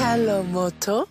Hello, Moto.